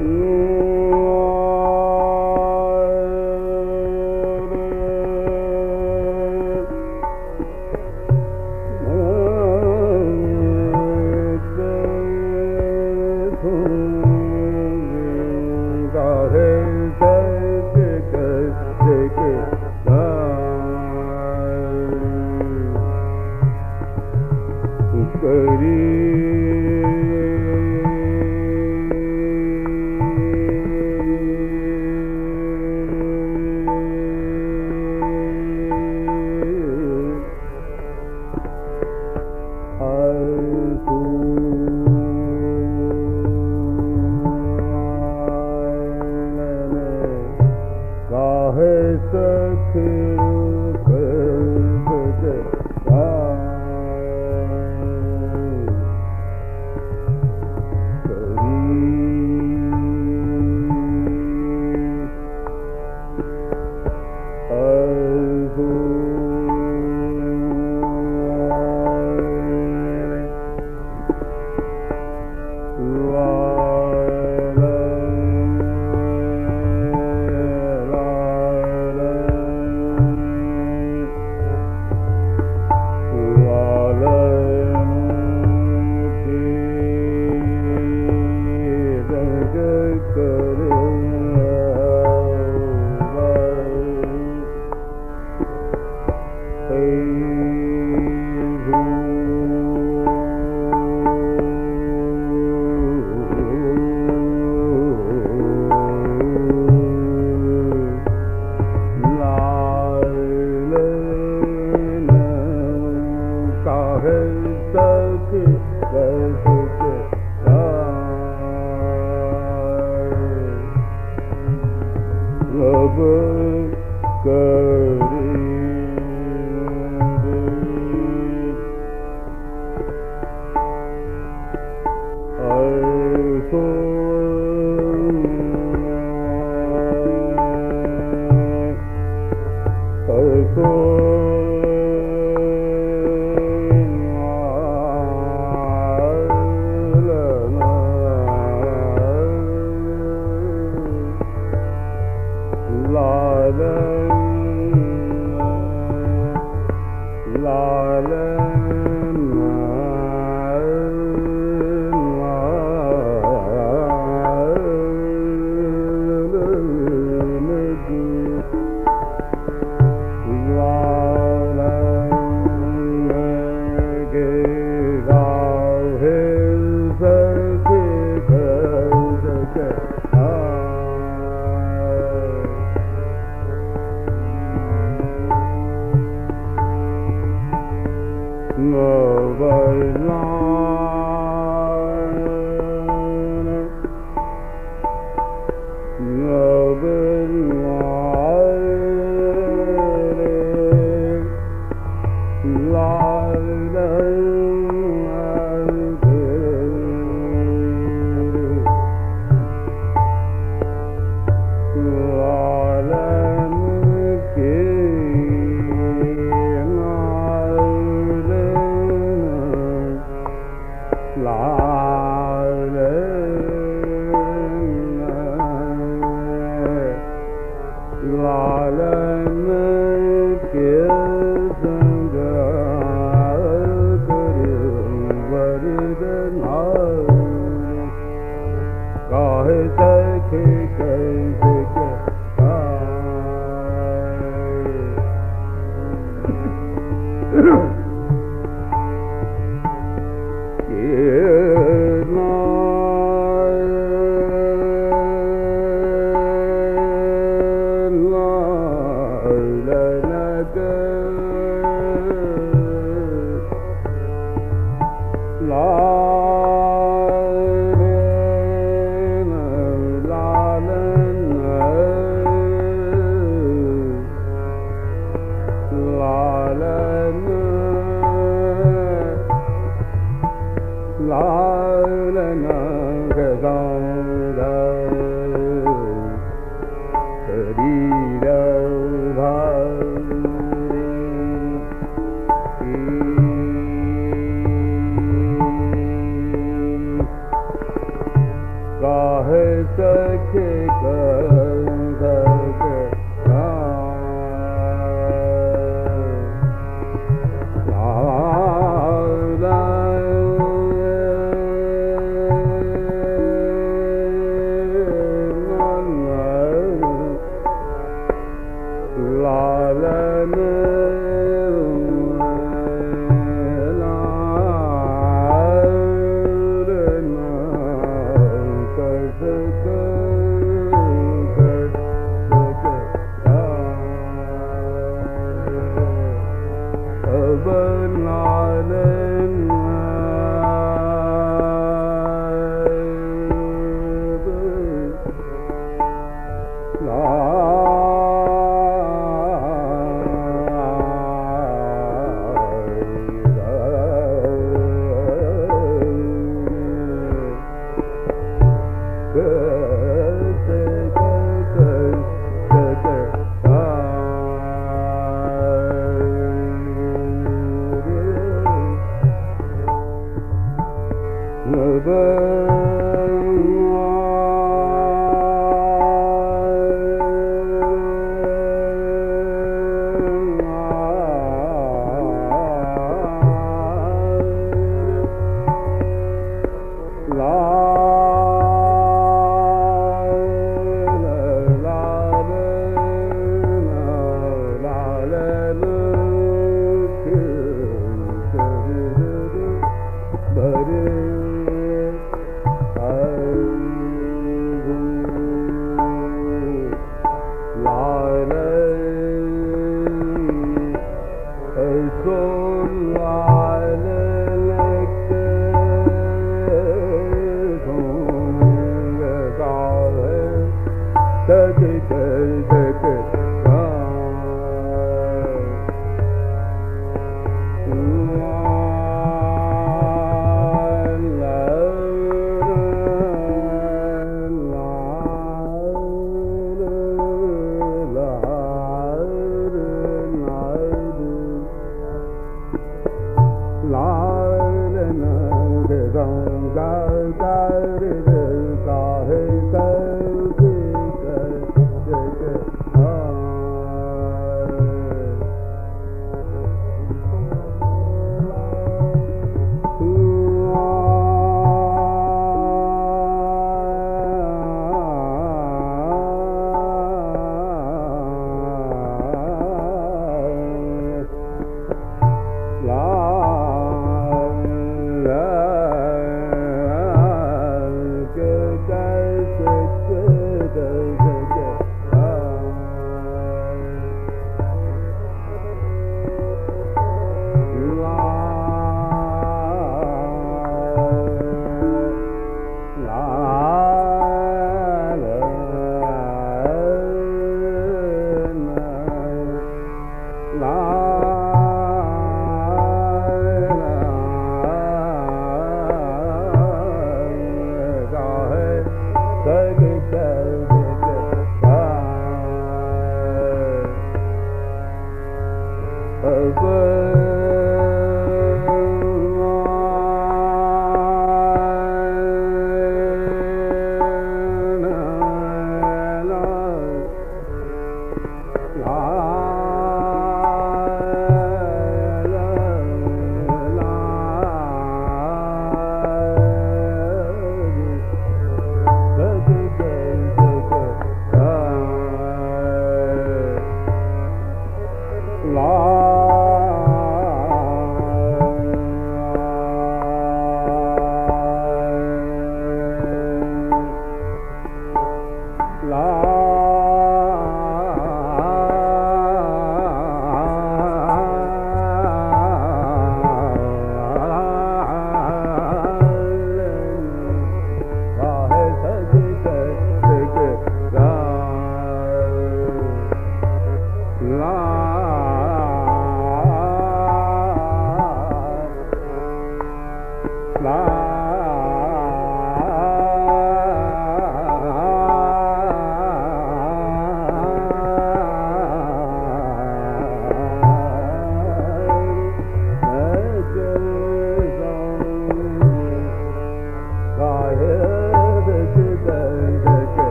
Ooh.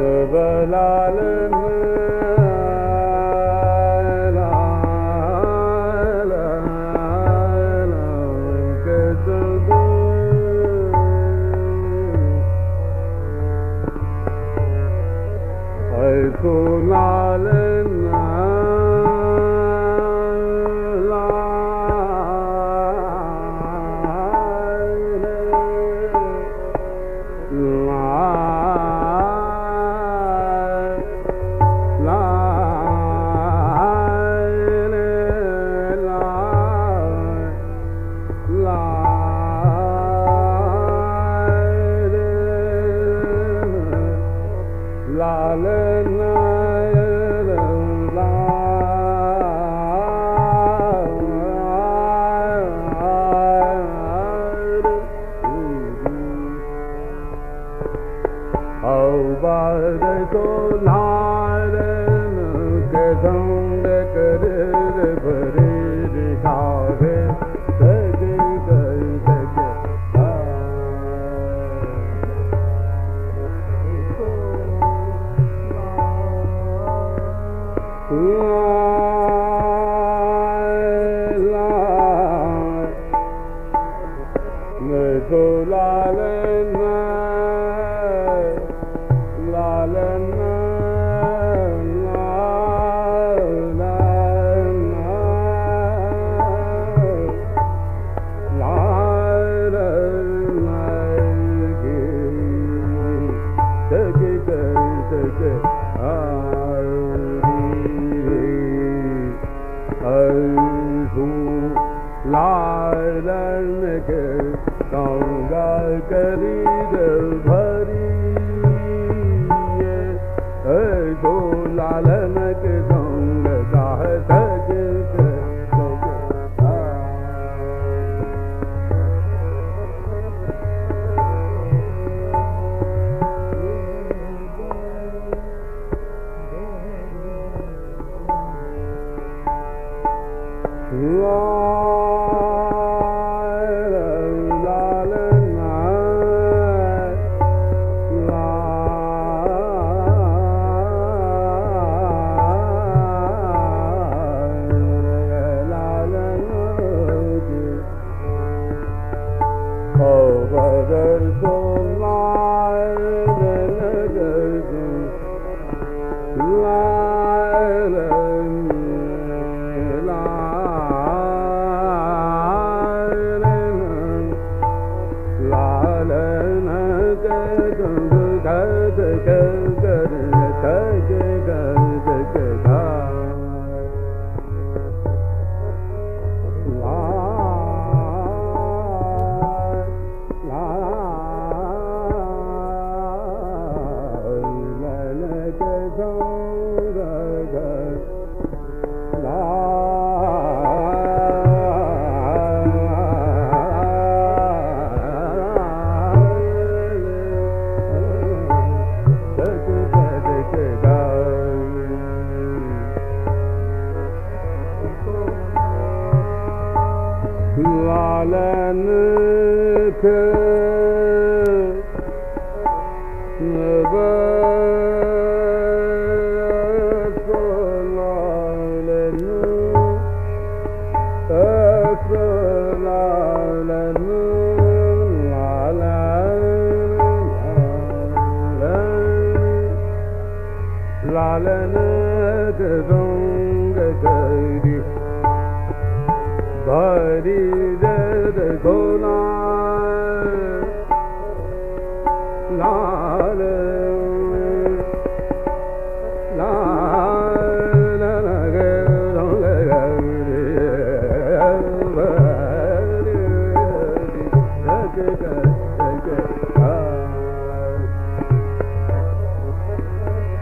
Cübelalim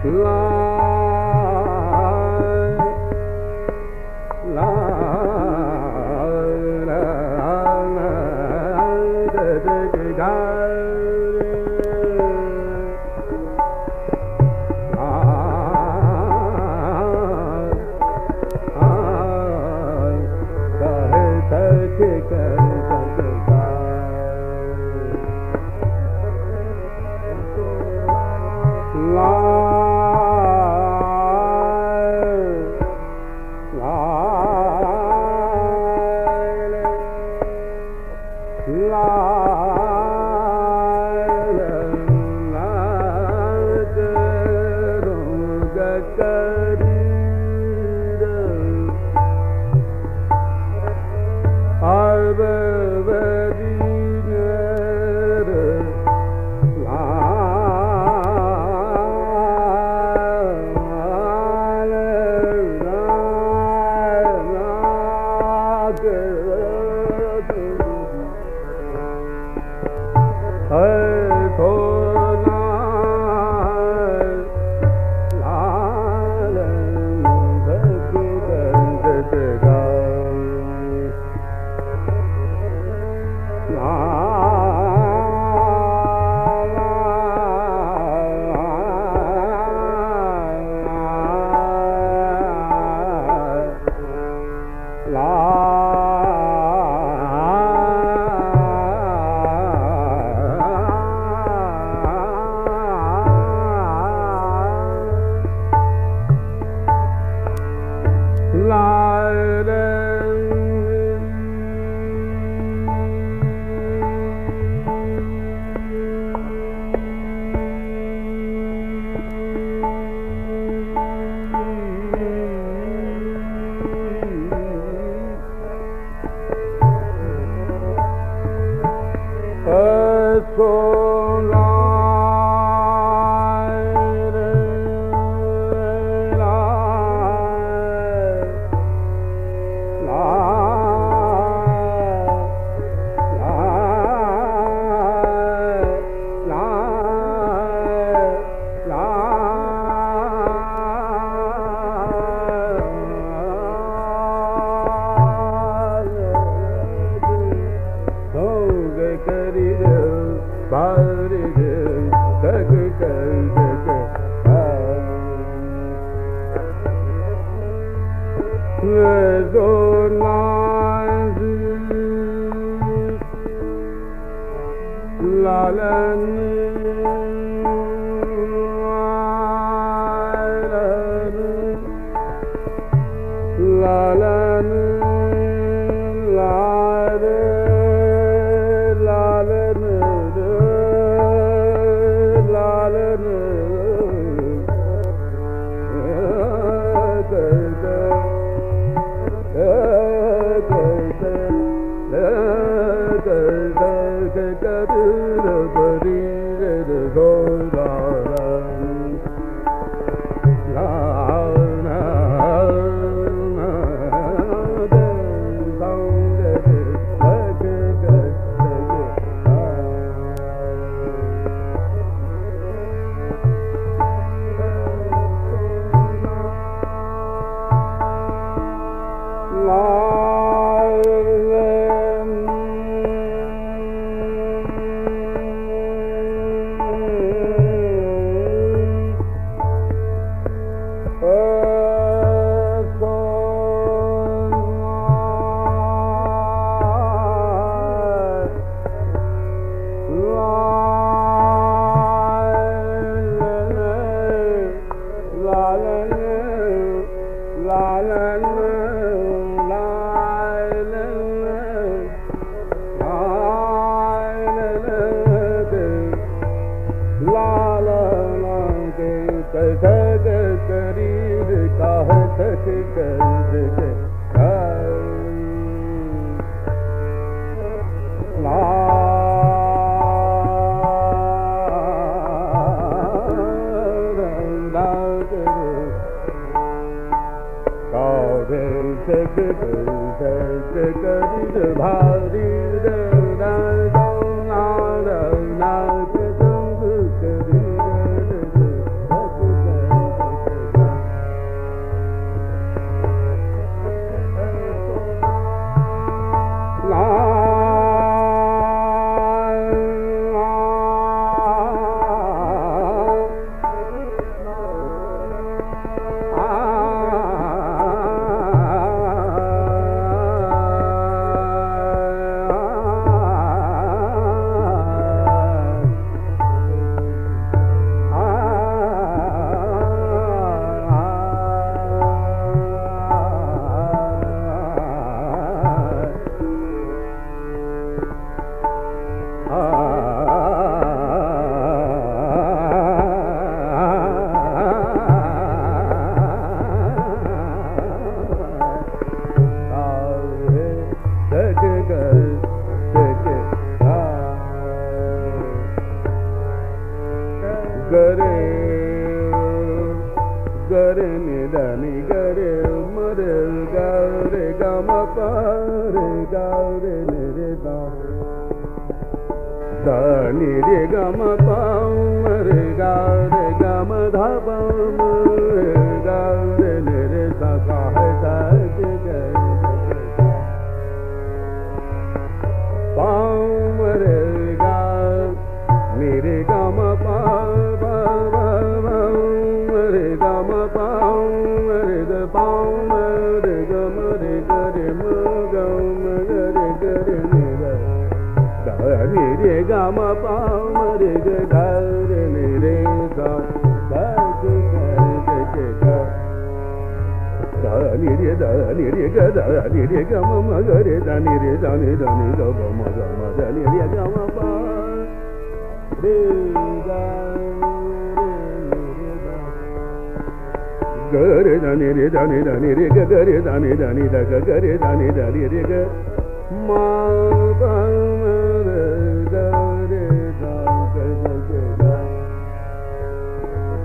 La ी कर re da ni re ga da ni re ga ma ma ga re da ni re da ni da ni da ga ma ga ma da ni re ga ma pa re ga ga re da ni re da ni re ga ga re da ni da ni da ga ga re da ni da ni re ga ma pa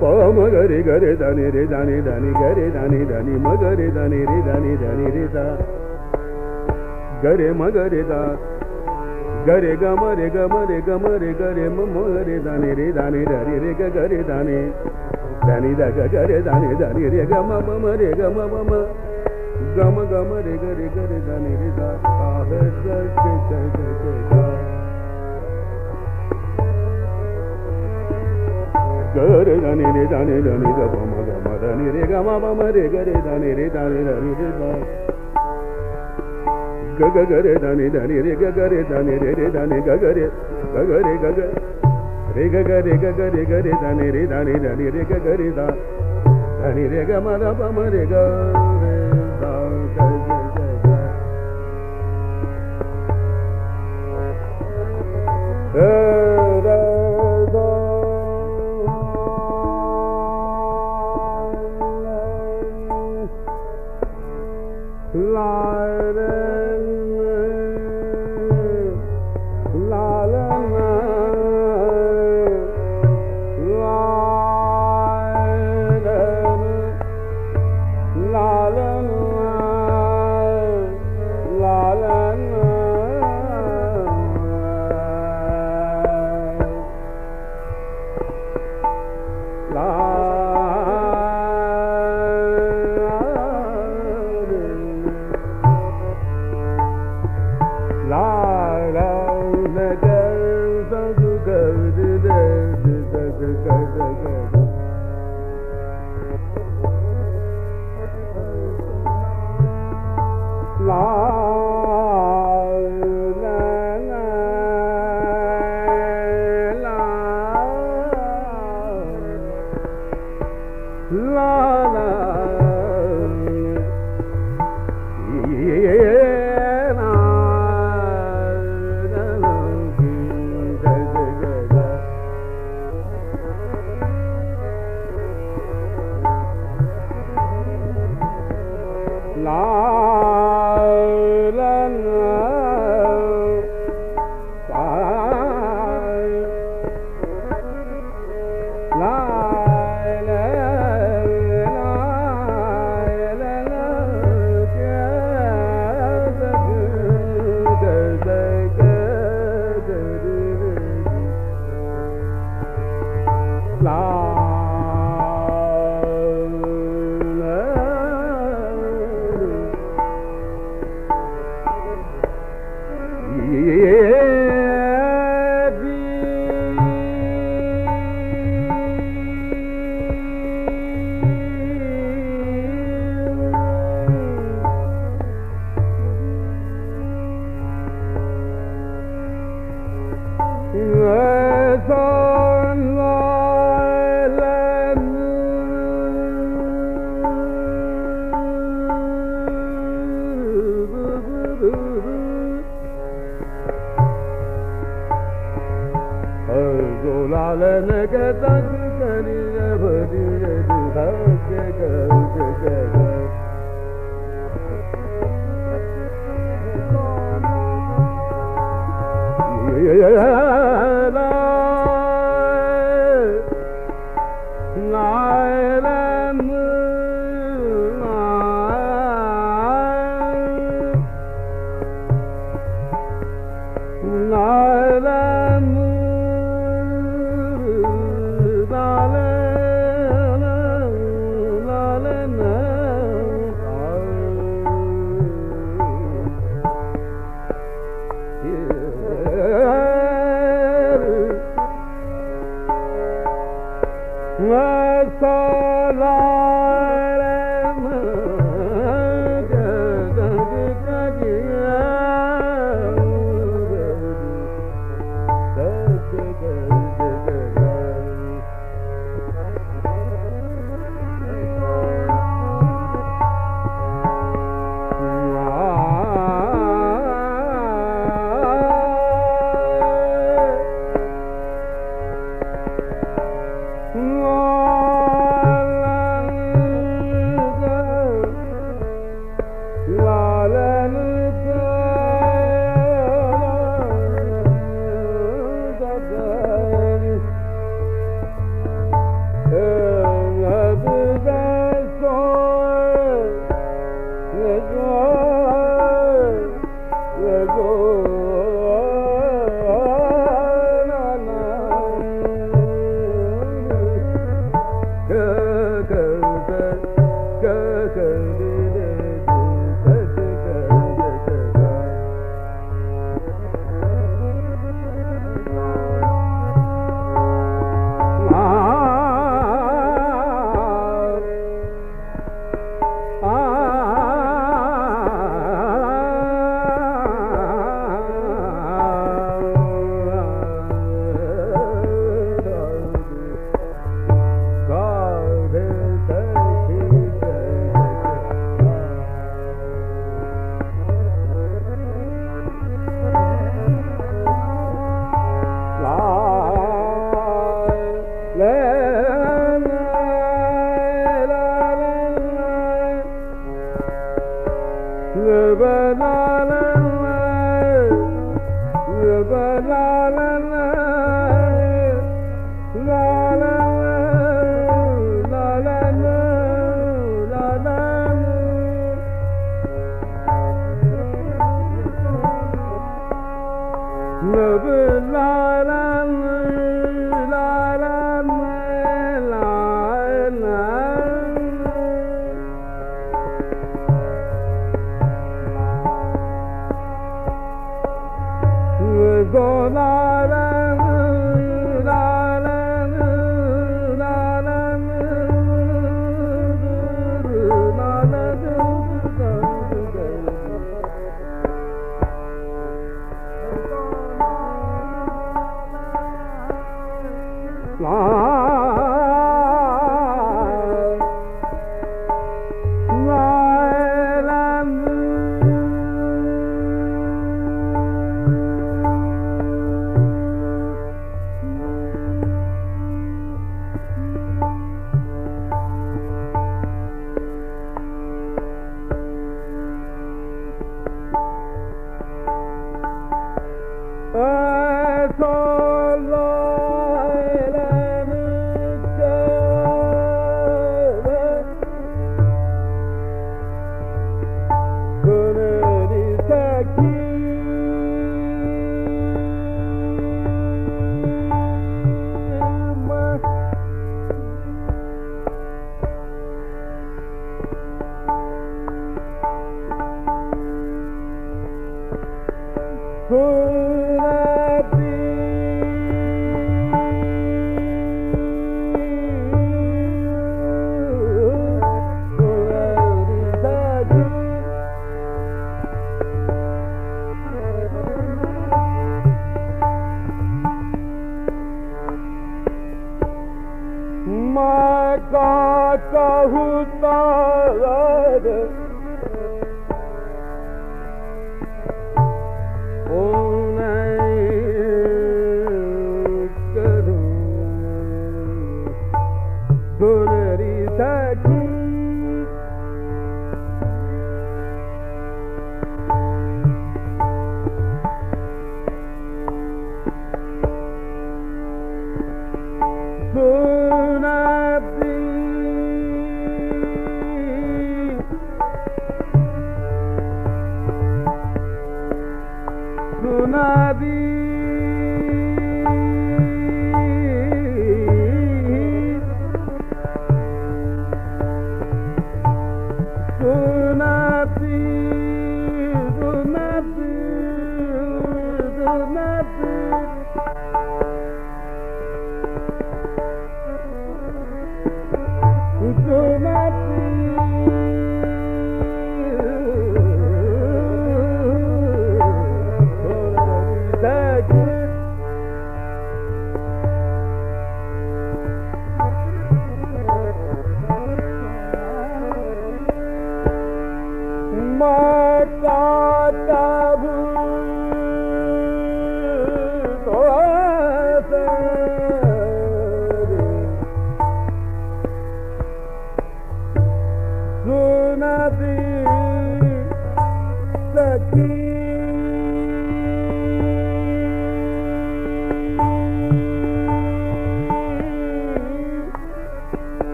ಪ ಮಗರಿ ಗರೆ ದಾನಿ ರೇ ದಾನಿ ದಾನಿ ಗರೆ ದಾನಿ ದಾನಿ ಮಗರಿ ದಾನಿ ರೇ ದಾನಿ ದಾನಿ ರೇ ದಾ ಗರೆ ಮಗರೆ ದಾ ಗರೆ ಗ ಮರೆ ಗ ಮರೆ ಗ ಮರೆ ಗರೆ ಮಗರೆ ದಾನಿ ರೇ ದಾನಿ ದಾನಿ ರೇ ಗ ಗರೆ ದಾನಿ ದಾನಿ ದ ಗ ಗರೆ ದಾನಿ ದಾನಿ ರೇ ಗ ಮ ಮ ಮರೆ ಗ ಮ ಮ ಗಮ ಗಮ ರೇ ಗರೆ ಗರೆ ದಾನಿ ರೇ ದಾ gare jani re jani jani ga ma re ga ma re gare jani re jani re re ba ga gare jani jani re gare jani re re jani gare gare re gare gare gare jani re jani jani re gare Da da da da. light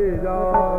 いい。